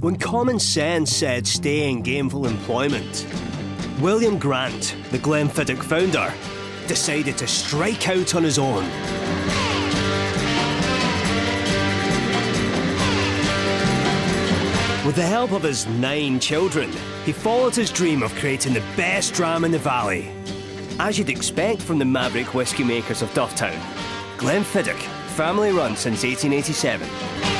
when common sense said stay in gainful employment, William Grant, the Glenfiddich founder, decided to strike out on his own. With the help of his nine children, he followed his dream of creating the best dram in the valley. As you'd expect from the maverick whisky makers of Dufftown, Glenfiddich, family run since 1887.